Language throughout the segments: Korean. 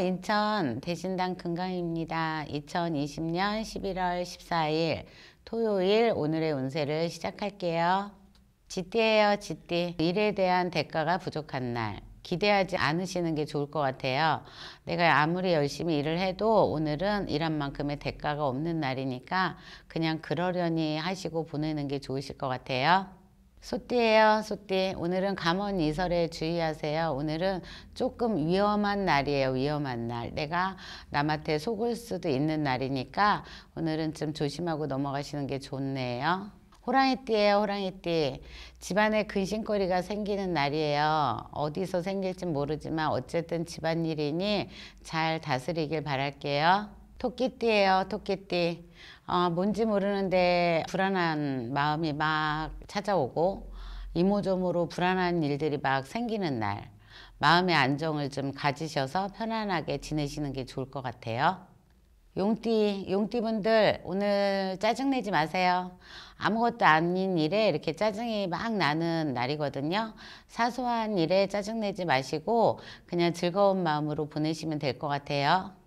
인천 대신당 금강입니다. 2020년 11월 14일 토요일 오늘의 운세를 시작할게요. 지띠예요, 지띠. 일에 대한 대가가 부족한 날. 기대하지 않으시는 게 좋을 것 같아요. 내가 아무리 열심히 일을 해도 오늘은 일한 만큼의 대가가 없는 날이니까 그냥 그러려니 하시고 보내는 게 좋으실 것 같아요. 소띠예요, 소띠. 오늘은 감원 이설에 주의하세요. 오늘은 조금 위험한 날이에요, 위험한 날. 내가 남한테 속을 수도 있는 날이니까 오늘은 좀 조심하고 넘어가시는 게 좋네요. 호랑이띠예요, 호랑이띠. 집안에 근심거리가 생기는 날이에요. 어디서 생길지 모르지만 어쨌든 집안일이니 잘 다스리길 바랄게요. 토끼띠예요, 토끼띠. 어, 뭔지 모르는데 불안한 마음이 막 찾아오고 이모저모로 불안한 일들이 막 생기는 날. 마음의 안정을 좀 가지셔서 편안하게 지내시는 게 좋을 것 같아요. 용띠, 용띠분들 오늘 짜증내지 마세요. 아무것도 아닌 일에 이렇게 짜증이 막 나는 날이거든요. 사소한 일에 짜증내지 마시고 그냥 즐거운 마음으로 보내시면 될 것 같아요.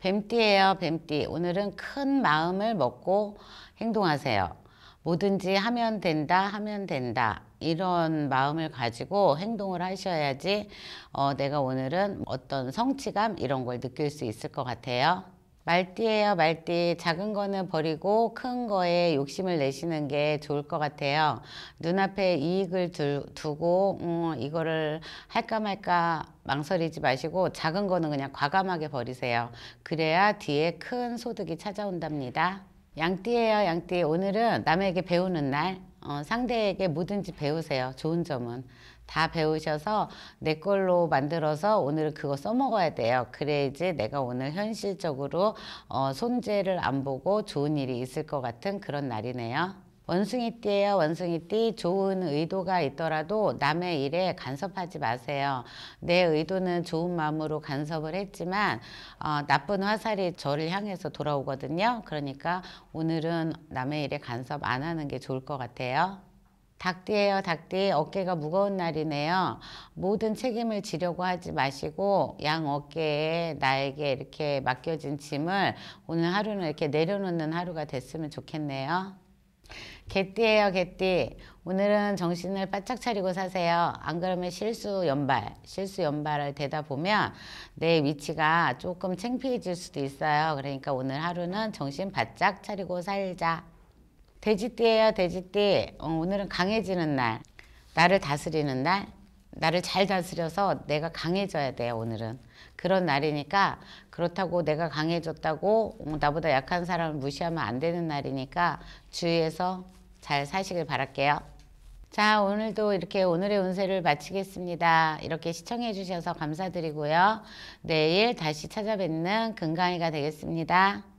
뱀띠예요, 뱀띠. 오늘은 큰 마음을 먹고 행동하세요. 뭐든지 하면 된다, 하면 된다. 이런 마음을 가지고 행동을 하셔야지 어, 내가 오늘은 어떤 성취감 이런 걸 느낄 수 있을 것 같아요. 말띠예요 말띠. 작은 거는 버리고 큰 거에 욕심을 내시는 게 좋을 것 같아요. 눈앞에 이익을 두, 두고 음, 이거를 할까 말까 망설이지 마시고 작은 거는 그냥 과감하게 버리세요. 그래야 뒤에 큰 소득이 찾아온답니다. 양띠예요 양띠. 오늘은 남에게 배우는 날 어, 상대에게 뭐든지 배우세요 좋은 점은 다 배우셔서 내 걸로 만들어서 오늘 그거 써먹어야 돼요. 그래야지 내가 오늘 현실적으로 어, 손재를 안 보고 좋은 일이 있을 것 같은 그런 날이네요. 원숭이띠예요. 원숭이띠 좋은 의도가 있더라도 남의 일에 간섭하지 마세요. 내 의도는 좋은 마음으로 간섭을 했지만 어, 나쁜 화살이 저를 향해서 돌아오거든요. 그러니까 오늘은 남의 일에 간섭 안 하는 게 좋을 것 같아요. 닭띠예요 닭띠 어깨가 무거운 날이네요 모든 책임을 지려고 하지 마시고 양 어깨에 나에게 이렇게 맡겨진 짐을 오늘 하루는 이렇게 내려놓는 하루가 됐으면 좋겠네요 개띠예요 개띠. 오늘은 정신을 바짝 차리고 사세요. 안 그러면 실수 연발 실수 연발을 되다 보면 내 위치가 조금 창피해질 수도 있어요. 그러니까 오늘 하루는 정신 바짝 차리고 살자. 돼지띠예요 돼지띠. 어, 오늘은 강해지는 날 나를 다스리는 날 나를 잘 다스려서 내가 강해져야 돼요 오늘은. 그런 날이니까 그렇다고 내가 강해졌다고 어, 나보다 약한 사람을 무시하면 안 되는 날이니까 주의해서 잘 사시길 바랄게요. 자 오늘도 이렇게 오늘의 운세를 마치겠습니다. 이렇게 시청해 주셔서 감사드리고요. 내일 다시 찾아뵙는 금강이가 되겠습니다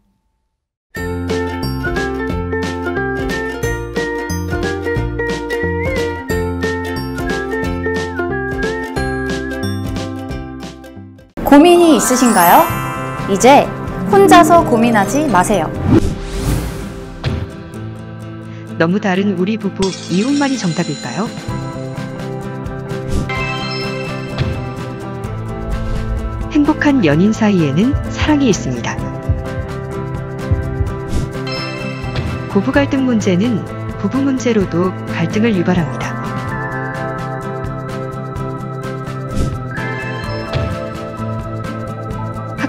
고민이 있으신가요? 이제 혼자서 고민하지 마세요. 너무 다른 우리 부부 이혼만이 정답일까요? 행복한 연인 사이에는 사랑이 있습니다. 부부 갈등 문제는 부부 문제로도 갈등을 유발합니다.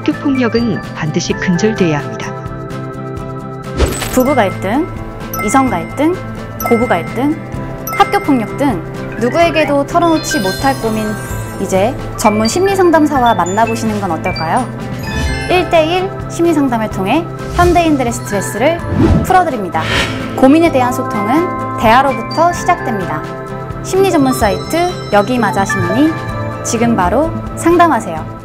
학교 폭력은 반드시 근절돼야 합니다. 부부 갈등, 이성 갈등, 고부 갈등, 학교 폭력 등 누구에게도 털어놓지 못할 고민 이제 전문 심리 상담사와 만나보시는 건 어떨까요? 1대1 심리 상담을 통해 현대인들의 스트레스를 풀어드립니다. 고민에 대한 소통은 대화로부터 시작됩니다. 심리 전문 사이트 여기마자 심리 지금 바로 상담하세요.